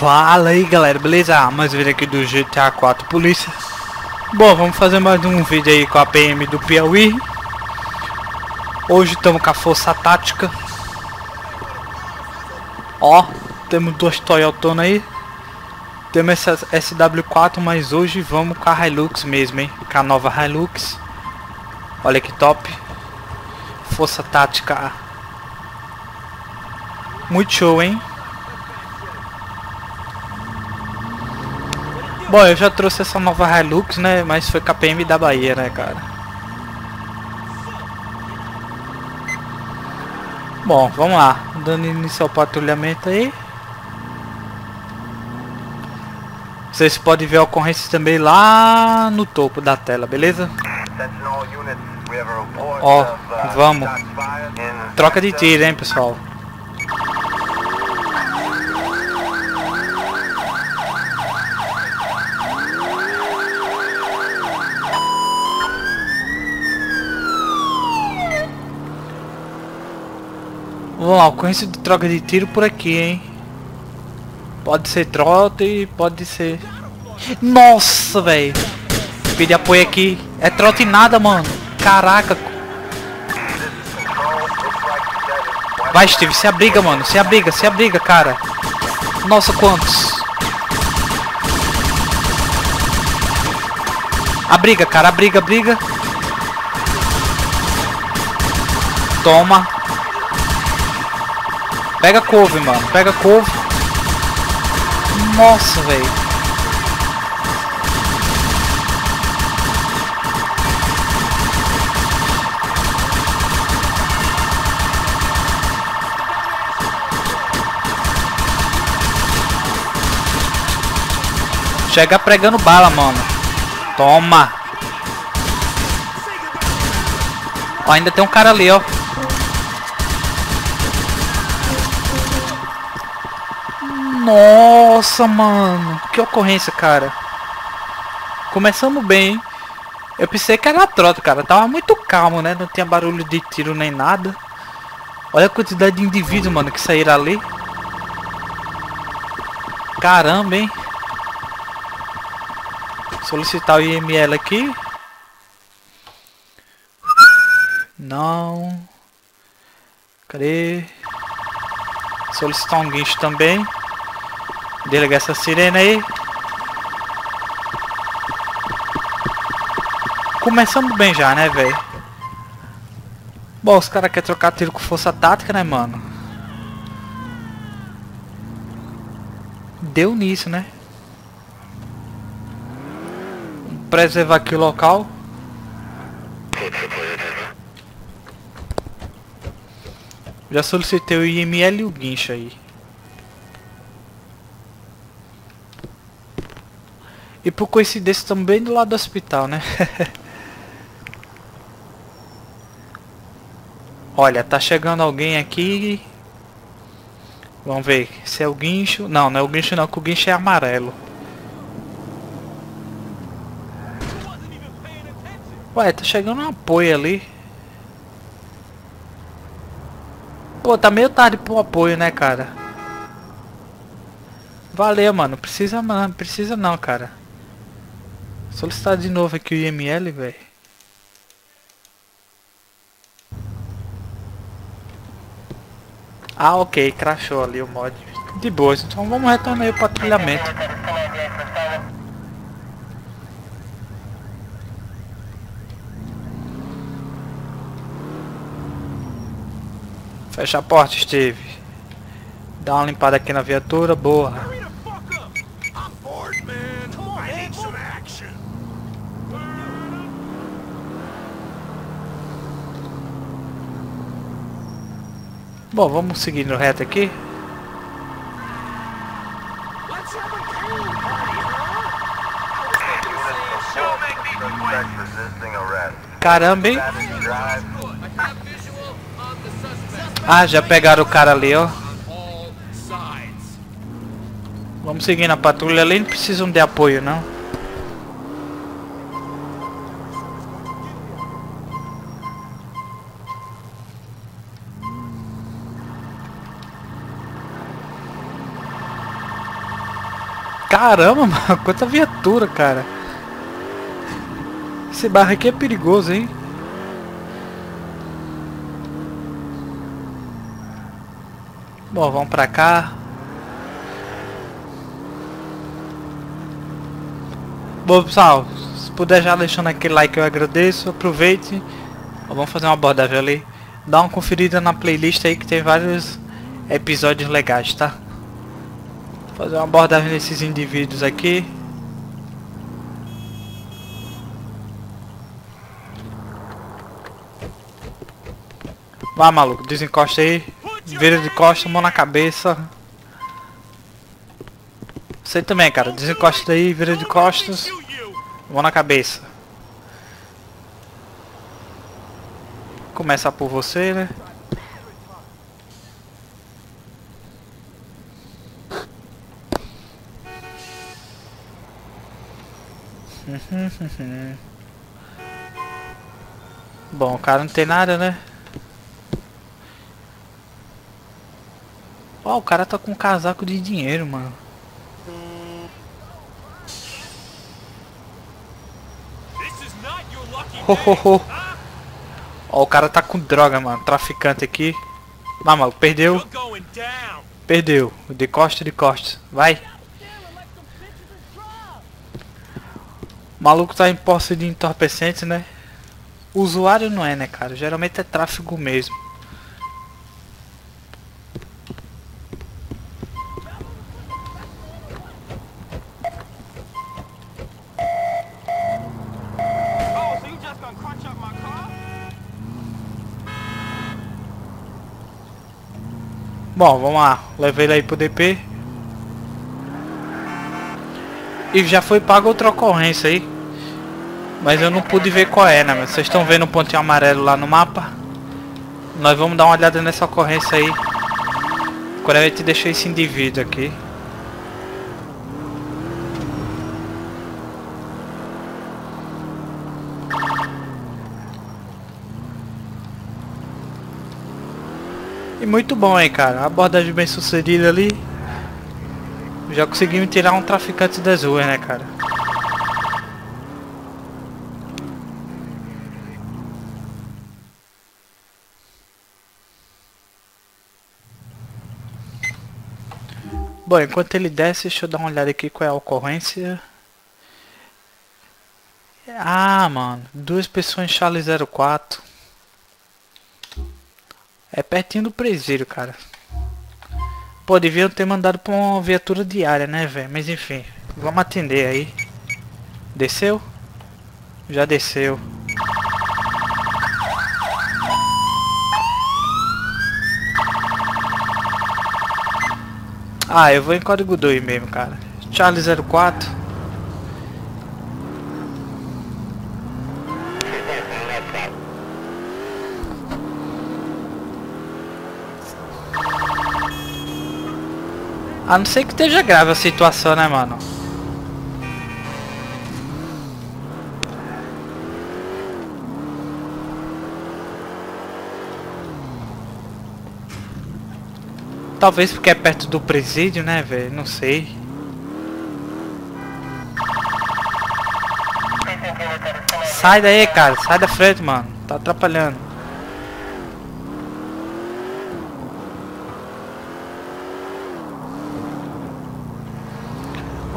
Fala aí galera, beleza? Mais um vídeo aqui do GTA 4 Polícia. Bom, vamos fazer mais um vídeo aí com a PM do Piauí. Hoje estamos com a Força Tática. Ó, temos duas Toyotona aí. Temos essa SW4, mas hoje vamos com a Hilux mesmo, hein? Com a nova Hilux. Olha que top. Força Tática. Muito show, hein? Bom, eu já trouxe essa nova Hilux, né? Mas foi com a PM da Bahia, né, cara? Bom, vamos lá. Dando início ao patrulhamento aí. Vocês podem ver a ocorrência também lá no topo da tela, beleza? Ó, vamos. Troca de tiro, hein, pessoal. Vamos lá, ocorrência de troca de tiro por aqui, hein? Pode ser trote e pode ser... Nossa, velho! Pedir apoio aqui. É trote nada, mano. Caraca. Vai, Steve, se abriga, mano. Se abriga, se abriga, cara. Nossa, quantos? Abriga, cara. Abriga, abriga. Toma. Pega couve, mano. Pega couve. Nossa, velho. Chega pregando bala, mano. Toma. Ó, ainda tem um cara ali, ó. Nossa, mano. Que ocorrência, cara. Começamos bem? Eu pensei que era trota, cara. Tava muito calmo, né? Não tinha barulho de tiro nem nada. Olha a quantidade de indivíduos, mano, que saíram ali. Caramba, hein? Solicitar o IML aqui. Não. Cadê? Solicitar um guincho também. Desligar essa sirene aí. Começamos bem já, né, velho? Bom, os caras querem trocar tiro com força tática, né, mano? Deu nisso, né? Preservar aqui o local. Já solicitei o IML e o guincho aí. E por coincidência também do lado do hospital, né? Olha, tá chegando alguém aqui. Vamos ver se é o guincho. Não, não é o guincho não, que o guincho é amarelo. Ué, tá chegando um apoio ali. Pô, tá meio tarde pro apoio, né, cara? Valeu, mano. Precisa, mano. Precisa não, cara. Solicitar de novo aqui o IML, velho. Ah, ok, crashou ali o mod. De boa, então vamos retornar aí o patrulhamento. Fecha a porta, Steve. Dá uma limpada aqui na viatura, boa. Bom, vamos seguindo reto aqui. Caramba, hein? Ah, já pegaram o cara ali, ó. Vamos seguir na patrulha ali, não precisam de apoio, não. Caramba, mano, quanta viatura, cara. Esse barro aqui é perigoso, hein? Bom, vamos pra cá. Bom, pessoal, se puder já deixando aquele like eu agradeço. Aproveite. Vamos fazer uma abordagem ali. Dá uma conferida na playlist aí que tem vários episódios legais, tá? Fazer uma abordagem nesses indivíduos aqui. Vá maluco, desencosta aí. Vira de costa, mão na cabeça. Você também, cara. Desencosta daí, vira de costas. Mão na cabeça. Começar por você, né? Bom, o cara não tem nada, né? Ó, oh, o cara tá com um casaco de dinheiro, mano. Ho, ho. Ó, o cara tá com droga, mano. Traficante aqui. Vai, mano. Perdeu. Perdeu. De costa, de costas. Vai. O maluco tá em posse de entorpecentes, né? Usuário não é, né, cara? Geralmente é tráfego mesmo. Bom, vamos lá. Levei ele aí pro DP. E já foi pago outra ocorrência aí. Mas eu não pude ver qual é, né? Vocês estão vendo o pontinho amarelo lá no mapa? Nós vamos dar uma olhada nessa ocorrência aí. Quando a gente deixar esse indivíduo aqui. E muito bom aí, cara. Abordagem bem sucedida ali. Já conseguimos tirar um traficante das ruas, né, cara? Bom, enquanto ele desce, deixa eu dar uma olhada aqui qual é a ocorrência. Ah, mano. Duas pessoas em Charlie 04. É pertinho do presídio, cara. Pô, deviam ter mandado pra uma viatura diária, né, velho? Mas enfim, vamos atender aí. Desceu? Já desceu. Ah, eu vou em código 2 mesmo, cara. Charlie 04. A não ser que esteja grave a situação, né, mano? Talvez porque é perto do presídio, né, velho? Não sei. Sai daí, cara. Sai da frente, mano. Tá atrapalhando.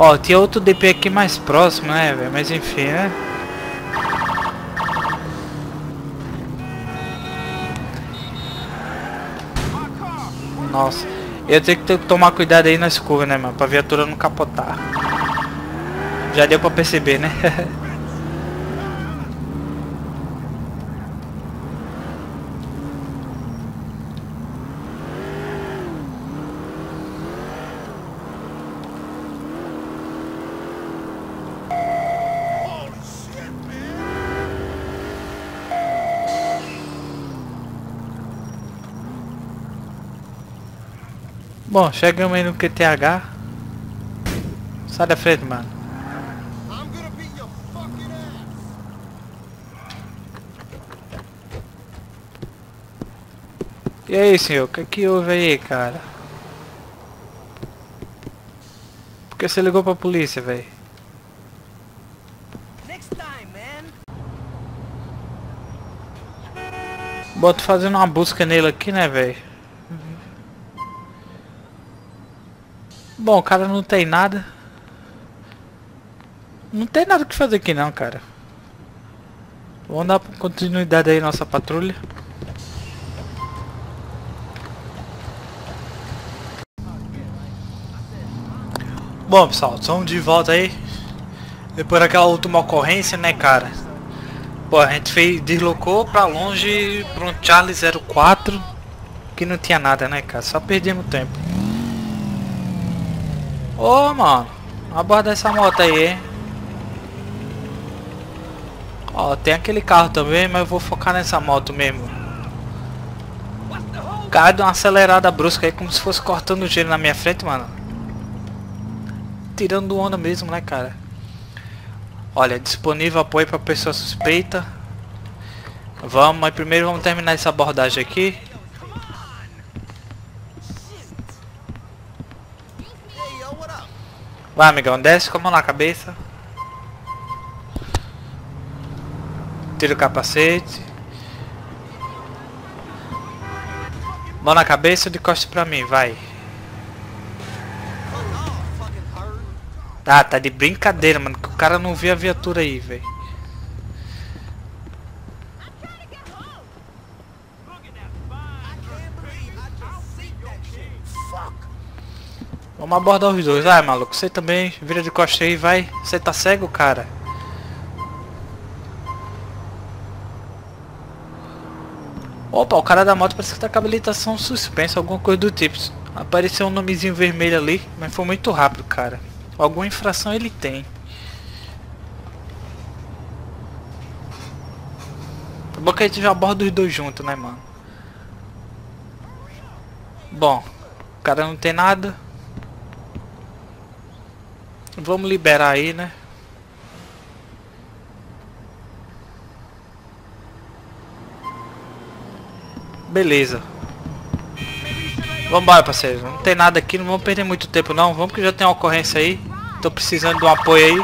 Ó, tinha outro DP aqui mais próximo, né, velho? Mas enfim, né? Nossa, eu tenho que tomar cuidado aí nas curvas, né, mano? Pra viatura não capotar. Já deu pra perceber, né? Bom, chegamos aí no QTH. Sai da frente, mano. E aí, senhor? O que, que houve aí, cara? Por que você ligou pra polícia, velho? Boto fazendo uma busca nele aqui, né, velho? Bom, cara não tem nada. Não tem nada que fazer aqui não, cara. Vamos dar continuidade aí nossa patrulha. Bom pessoal, estamos de volta aí. Depois daquela última ocorrência, né cara? Pô, a gente fez, deslocou pra longe pra um Charlie 04 que não tinha nada, né cara? Só perdemos tempo. Ô oh, mano, aborda essa moto aí, hein? Ó, tem aquele carro também, mas eu vou focar nessa moto mesmo. Cara deu uma acelerada brusca aí, como se fosse cortando o gelo na minha frente, mano tirando onda mesmo, né, cara? Olha, disponível apoio para pessoa suspeita. Vamos, mas primeiro vamos terminar essa abordagem aqui. Vai, amigão, desce com a mão na cabeça. Tira o capacete. Mão na cabeça de costa pra mim, vai. Ah, tá de brincadeira, mano. Que o cara não vê a viatura aí, velho. Vamos abordar os dois. Vai, maluco. Você também vira de costa aí, vai. Você tá cego, cara? Opa, o cara da moto parece que tá com habilitação suspensa, alguma coisa do tipo. Apareceu um nomezinho vermelho ali, mas foi muito rápido, cara. Alguma infração ele tem. É bom que a gente já aborda os dois juntos, né, mano? Bom, o cara não tem nada. Vamos liberar aí, né? Beleza. Vambora, parceiro. Não tem nada aqui, não vamos perder muito tempo não. Vamos que já tem uma ocorrência aí. Tô precisando de um apoio aí.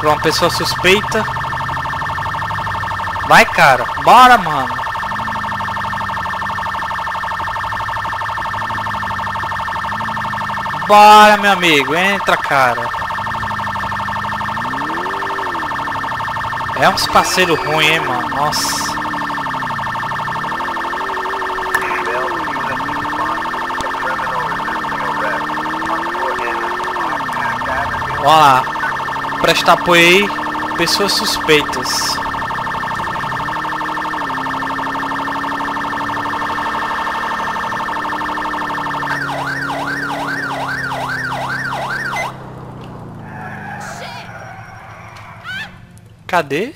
Pra uma pessoa suspeita. Vai, cara. Bora, mano. Bora, meu amigo. Entra, cara. É uns parceiro ruim, hein, mano. Nossa. Ó lá. Prestar apoio aí. Pessoas suspeitas. Cadê?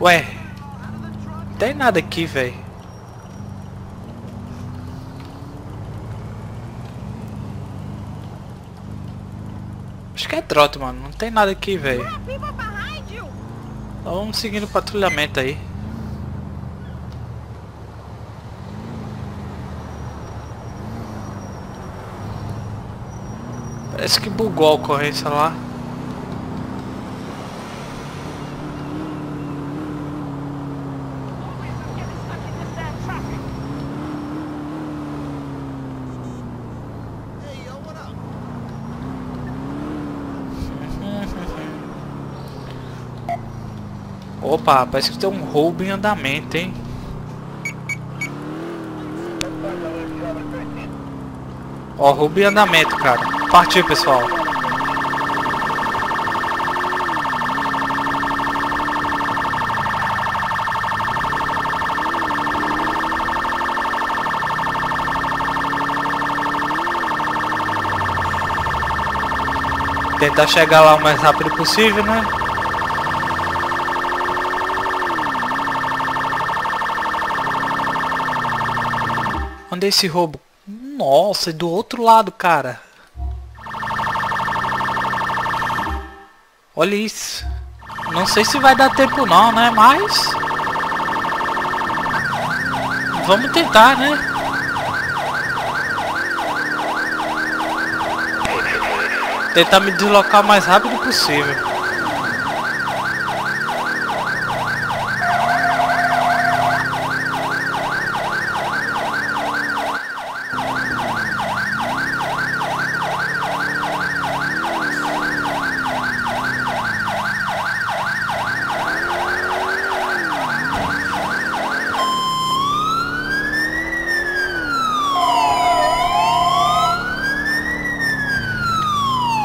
Ué. Não tem nada aqui, velho. que é trote, mano. Não tem nada aqui, velho. Vamos seguindo o patrulhamento aí. Parece que bugou a ocorrência lá. Opa, parece que tem um roubo em andamento, hein? Ó, roubo em andamento, cara. Partiu, pessoal. Tentar chegar lá o mais rápido possível, né? Onde é esse roubo? Nossa, é do outro lado, cara. Olha isso. Não sei se vai dar tempo não, né? Mas... Vamos tentar, né? Tentar me deslocar o mais rápido possível.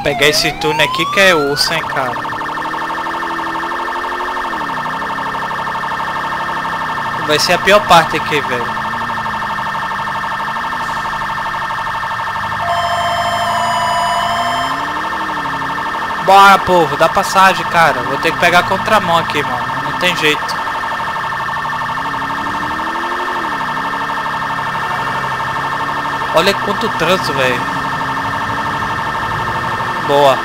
Pegar esse túnel aqui que é osso, hein, cara. Vai ser a pior parte aqui, velho. Bora, povo, dá passagem, cara. Vou ter que pegar contramão aqui, mano. Não tem jeito. Olha quanto trânsito, velho. Boa.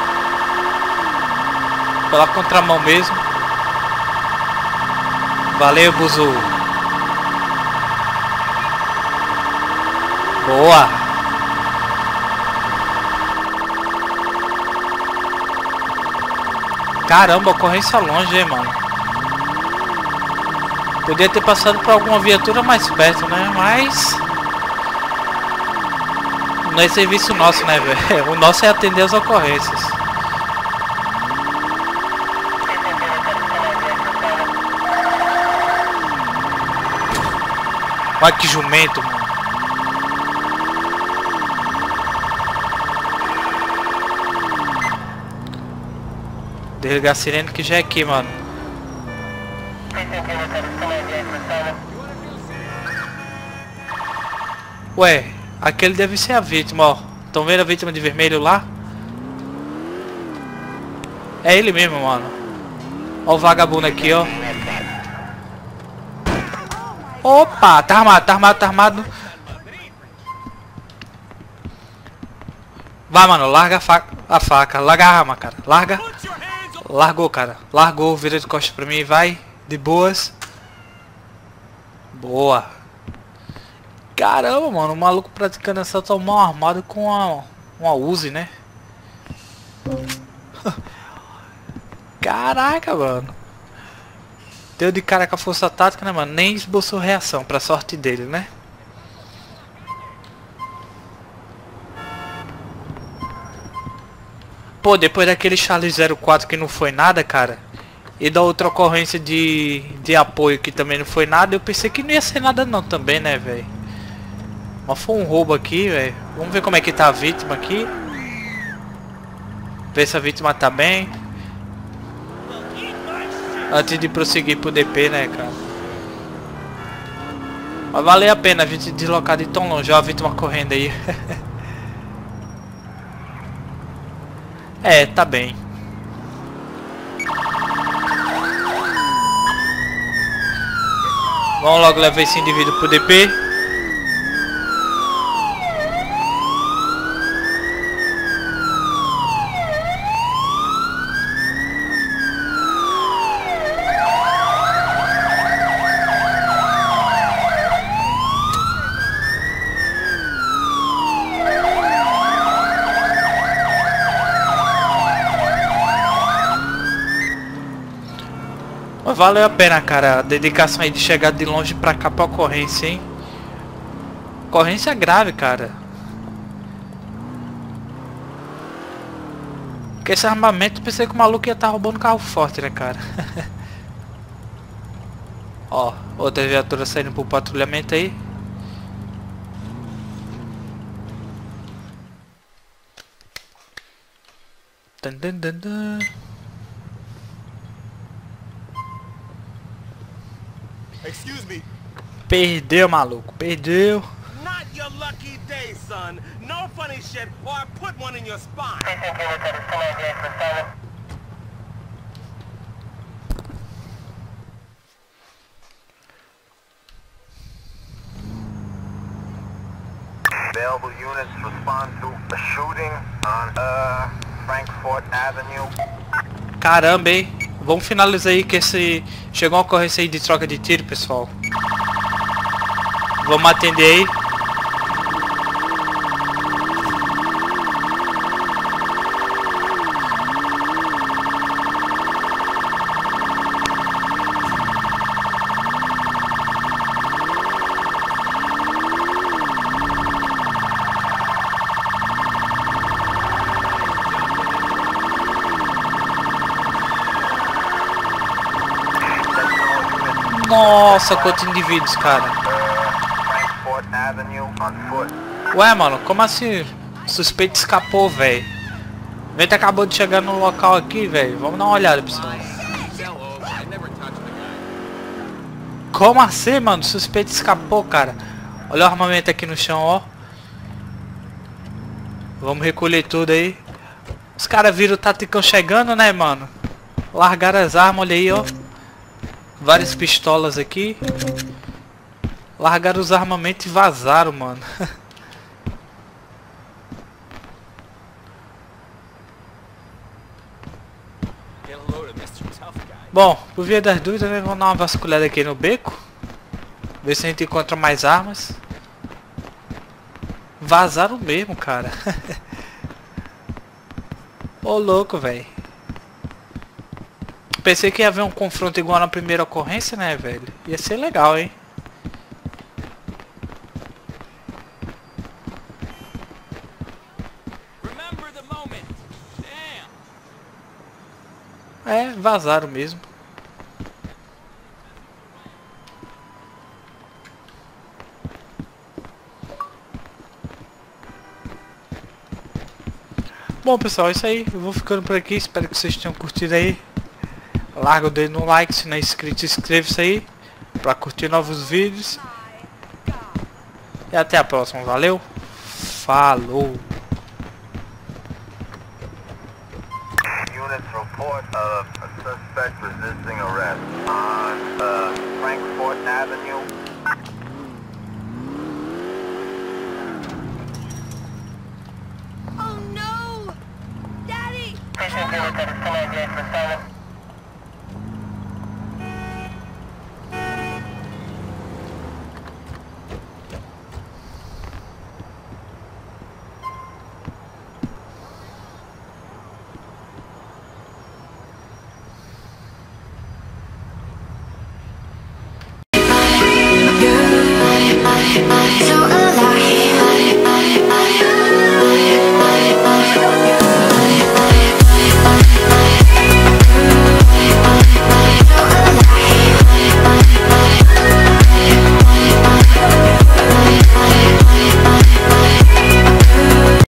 Pela contramão mesmo. Valeu, Buzu. Boa. Caramba, ocorrência longe, hein, mano. Podia ter passado por alguma viatura mais perto, né? Mas... Não é serviço nosso, né, velho? O nosso é atender as ocorrências. Olha que jumento, mano. Desligar a sirene que já é aqui, mano. Ué, Aquele deve ser a vítima, ó. Estão vendo a vítima de vermelho lá? É ele mesmo, mano. Ó o vagabundo aqui, ó. Opa, tá armado, tá armado, tá armado. Vai, mano, larga a faca, a faca. Larga a arma, cara. Larga. Largou, cara. Largou, vira de costas pra mim, vai. De boas. Boa. Caramba, mano, o maluco praticando assalto mal armado com uma, uma Uzi, né? Caraca, mano. Deu de cara com a força tática, né, mano? Nem esboçou reação, pra sorte dele, né? Pô, depois daquele Charlie 04 que não foi nada, cara. E da outra ocorrência de, de apoio que também não foi nada, eu pensei que não ia ser nada não também, né, velho? Mas foi um roubo aqui, velho. Vamos ver como é que tá a vítima aqui. Ver se a vítima tá bem. Antes de prosseguir pro DP, né, cara. Mas valeu a pena a gente deslocar de tão longe. Ó a vítima correndo aí. é, tá bem. Vamos logo levar esse indivíduo pro DP. Valeu a pena, cara. A dedicação aí de chegar de longe pra cá pra ocorrência, hein? Ocorrência grave, cara. Porque esse armamento, pensei que o maluco ia estar tá roubando carro forte, né, cara? Ó, outra viatura saindo pro patrulhamento aí. Dun, dun, dun, dun. Excuse me. Perdeu, maluco. Perdeu. Not your lucky day, son. No funny shit or I put one in your spine. Available units respond to a shooting on uh, Frankfurt Avenue. Caramba, hein? Vamos finalizar aí que esse... Chegou uma ocorrência aí de troca de tiro, pessoal. Vamos atender aí. Nossa, quanto indivíduos, cara. Ué, mano, como assim? O suspeito escapou, velho. O vento acabou de chegar no local aqui, velho. Vamos dar uma olhada, pessoal. Como assim, mano? O suspeito escapou, cara. Olha o armamento aqui no chão, ó. Vamos recolher tudo aí. Os caras viram o Taticão chegando, né, mano? Largaram as armas, olha aí, ó. Várias pistolas aqui. Largaram os armamentos e vazaram, mano. Bom, por via das dúvidas, né, vamos dar uma vasculhada aqui no beco. Ver se a gente encontra mais armas. Vazaram mesmo, cara. Ô louco, velho. Pensei que ia haver um confronto igual na primeira ocorrência, né, velho? Ia ser legal, hein? É, vazaram mesmo. Bom pessoal, é isso aí. Eu vou ficando por aqui. Espero que vocês tenham curtido aí. Larga o dedo no like, se não é inscrito, inscreva-se aí. Pra curtir novos vídeos. E até a próxima. Valeu. Falou. Units report of a suspect resisting arrest on uh, Frankfort Avenue. Oh no! Daddy! Is 1098 for silent.